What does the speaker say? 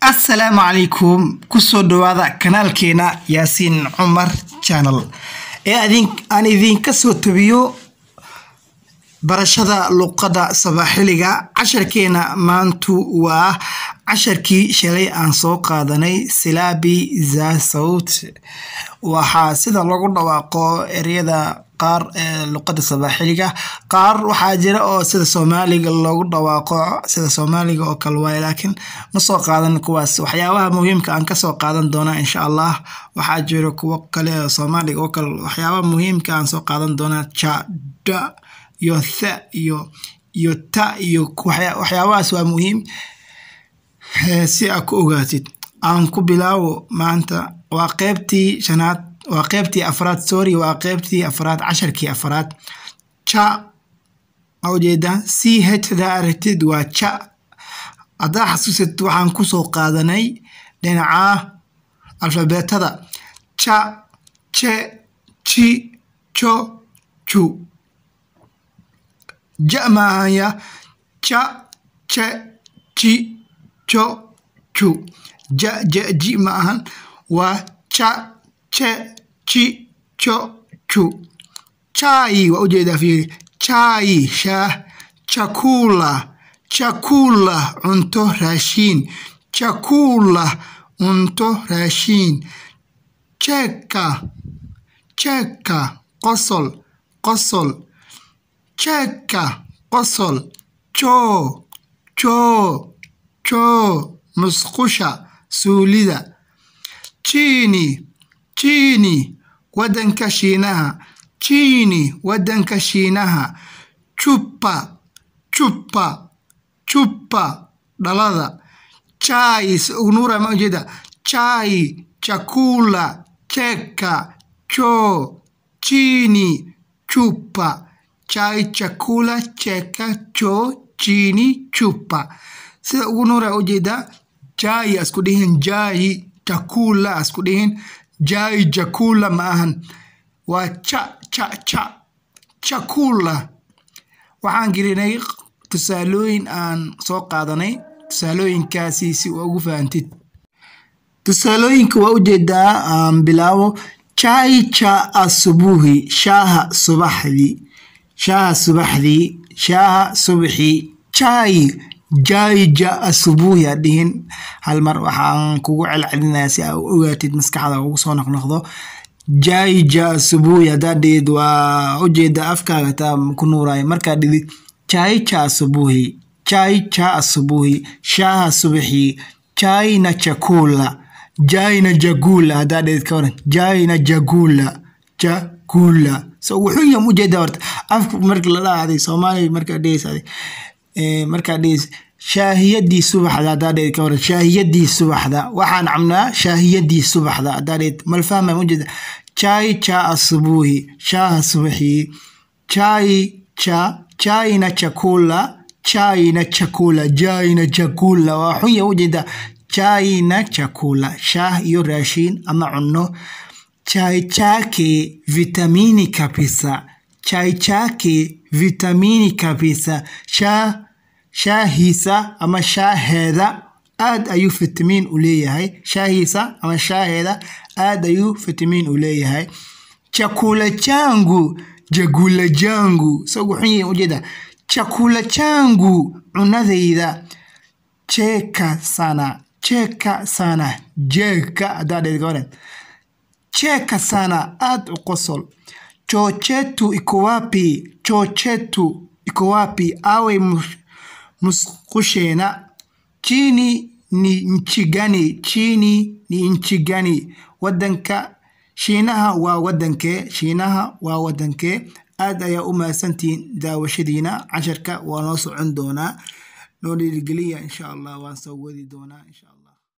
assalaamu calaykum ku soo dhawaada kanaalkeena yaasiin cumar channel. Ee aan idinka soo tabiyo barashada luqadda sabaaxiliga casharkeena maantu waa casharkii shalay aan soo qaadanay silaabi za waxaa sida lagu dhawaaqo eryada qaar ee luqadda sabaaxiliga qaar waxaa jira oo sida soomaaliga loogu dhawaaqo sida soomaaliga oo kale waaye laakiin ma soo qaadan kuwaas. Waxyaabaha muhiimka aan ka soo qaadan doonaa insha allah waxaa jira kuwo kale oo soomaaliga oo kale. Waxyaabaha muhiimka aan soo qaadan doonaa ja da iyo tha iyo iyo ta iyo waxyaabahaas waa muhiim si aad ku ogaatid. Aan ku bilaawo maanta waa qeybtii shanaad waa qeybtii afraad sorry waa qeybtii afraad casharkii afraad. Ja ma u jeedaa c h da aragtid waa ja haddaa xasuusatid waxaan ku soo qaadanay dhinaca alfabeetada. Ja je ji jo ju ja maahanya ja je ji jo ju ja je ji ma ahan waa ja je ji jo ju chai waa u jeedaa fiiri. Chai shaah chakula. Chakula cunto raashiin chakula cunto raashiin cheka. Cheka qosol qosol. Cheka qosol. Joo joo joo musqusha suulida. Jiini jiini waddanka shiinaha jiini waddanka shiinaha jubba jubba jubba dhalada. Jai nuura ma ujeeda jai chakula cheka joo jiini jubba jai chakula cheka joo jiini jubba sida ugu nuura u jeedaa jai asku dhihin jai chakula asku dhihin jai jakula ma ahan waa ja ja ja jakula waxaan gelinay tusaalooyin aan soo qaadanay. Tusaalooyinkaasi si ugu fahantid tusaalooyinka waa u jeedaa aan bilaabo chai cha asubuhi shaaha subaxdii. Shaaha subaxdii shaaha subaxii jai ja asubuhi a dhihin. Hal mar waxaan kugu celcelinayaa si aa u ogaatid maskaxda ugu soo noqnoqdo. Jai ja asubuhi haddaa dhihid waa ujeeda afkaaga taa ku nuurayo. Markaa dhidid jai ja asubuhi jai ja asubuhi shaaha subaxii jaina jakula jaina jagula haddaa dhihid ka waran. Jaina jagula jagula so wuxuu yam ujeeda horta. Afka marka la dhahday soomaaliya markaa dhihaysa markaa dhihis shaahiyadii subaxda haddaa dhehid ka waran shaahiyadii subaxda. Waxaan cabnaa shaahiyadii subaxda. Haddaa dhehid malfahma ujeeda chai cha asubuhi. Shaaha subaxii chai cha chaina chakula. Chaina chakula. Jaina chakula. Waa xunya ujeeda chaina chakula. Shaah iyo raashiin ama cunno. Chai chake vitamini kabisa chai chake vitamini kabisa shaah shaahiisa ama shaaheeda aad ayuu fitamiin u leeyahay. Shaahiisa ama shaaheeda aad ayuu fitamiin u leeyahay. Chakula changu jagula jangu ujeeda chakula cunadayda cheka sana cheka sana jeka haddaa dheed sana aad u qosol. Chochetu iko wapi chochetu iko wapi musqusheena. Chini ni nchi gani chini ni nchi gani waddanka shiinaha waa waddankee shiinaha waa waddankee aad ayaa u mahadsantihiin daawashadiina. Casharka waa noo socon doonaa. Noo dhiirigeliya insha allah waan soo wadi doonaa insha allah